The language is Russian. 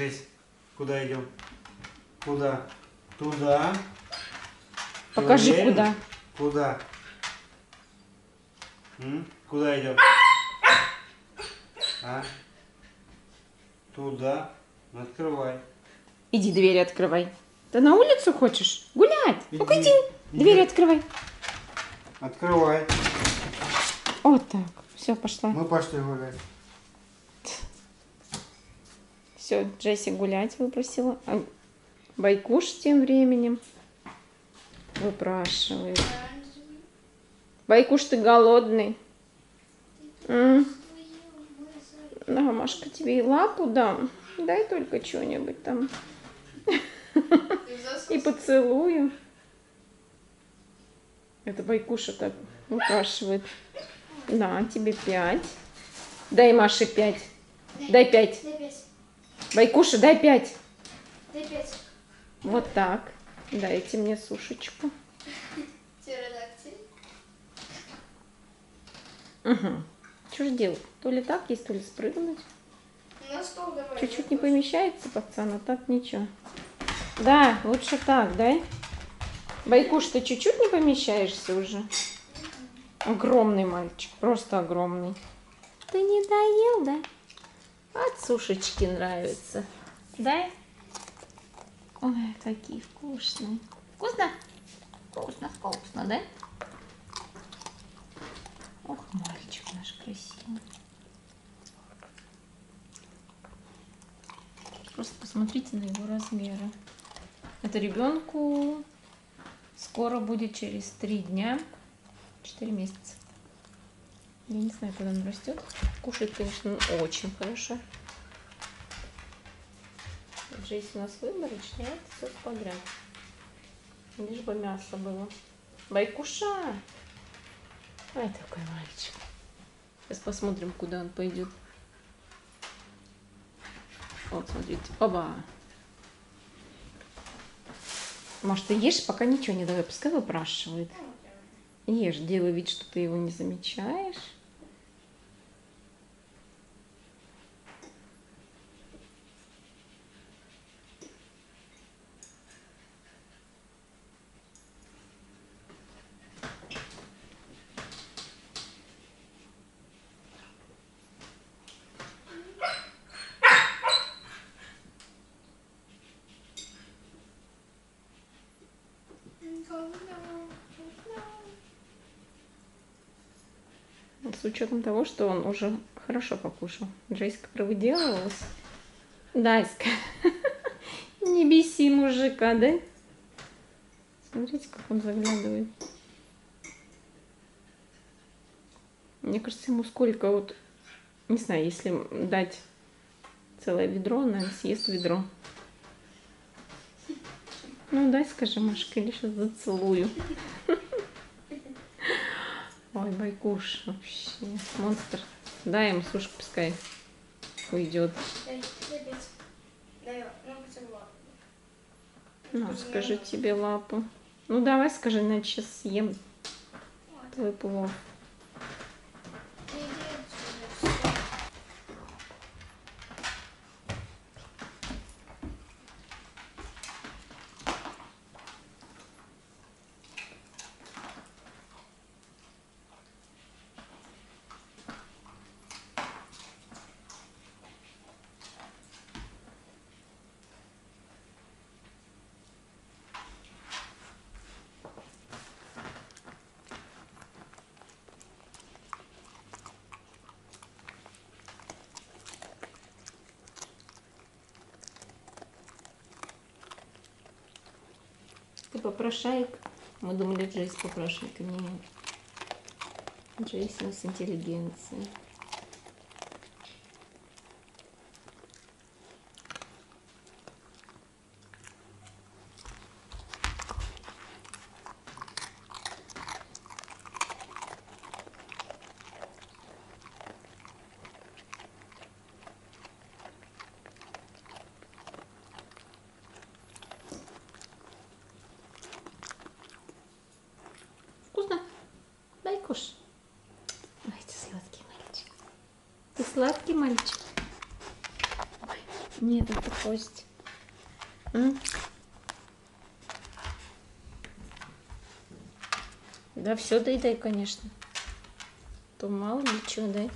Здесь. Куда идем? Куда? Туда. Покажи, уверена? куда. Куда? М? Куда идем? А? Туда. Открывай. Иди двери открывай. Ты на улицу хочешь? Гулять? Ну-ка Иди, иди. иди. Двери открывай. Открывай. Вот так. Все, пошла. Мы пошли гулять. Все, Джесси гулять выпросила. А Байкуш тем временем выпрашивает. Байкуш, ты голодный? М? Да, Машка, тебе и лапу дам. Дай только что-нибудь там. И поцелую. Это Байкуша так выпрашивает. Да, тебе пять. Дай Маше пять. Дай пять. Дай. Байкуша, дай пять. Дай пять. Вот так. Дайте мне сушечку. Угу. Что же делать? То ли так есть, то ли спрыгнуть. На стол давай. Чуть-чуть не помещается пацан, а так ничего. Да, лучше так, да? Байкуш, ты чуть-чуть не помещаешься уже? Огромный мальчик, просто огромный. Ты не доел, да? От сушечки нравится. Да? Ой, какие вкусные. Вкусно? Вкусно, вкусно, да? Ох, мальчик наш красивый. Просто посмотрите на его размеры. Это ребенку скоро будет через три дня, 4 месяца. Я не знаю, когда он растет. Кушает, конечно, очень хорошо. Джейси у нас выборочный, а все подряд. Лишь бы мясо было. Байкуша! Ай, такой мальчик. Сейчас посмотрим, куда он пойдет. Вот, смотрите. Оба. Может, ты ешь, пока ничего не давай. Пускай выпрашивает. Ешь, делай вид, что ты его не замечаешь. С учетом того, что он уже хорошо покушал. Джейска провыделывалась. Дайска. Не беси мужика, да? Смотрите, как он заглядывает. Мне кажется, ему сколько вот... Не знаю, если дать целое ведро, он, наверное, съест ведро. Ну, дай, скажи, Машка, или сейчас зацелую. Ой, байкуш вообще, монстр. Дай ему сушку, пускай уйдет. Ну, скажи тебе лапу. Ну, давай, скажи, иначе съем твой плов. Ты попрошайк. Мы думали, Джейс попрошайка. Нет. Джейс у нас интеллигенция. Вкусно? Дай куш. Ой, ты сладкий мальчик. Ты сладкий мальчик. Ой, Нет, это кость. Да, все дай, дай, конечно. То мало ли что, дай.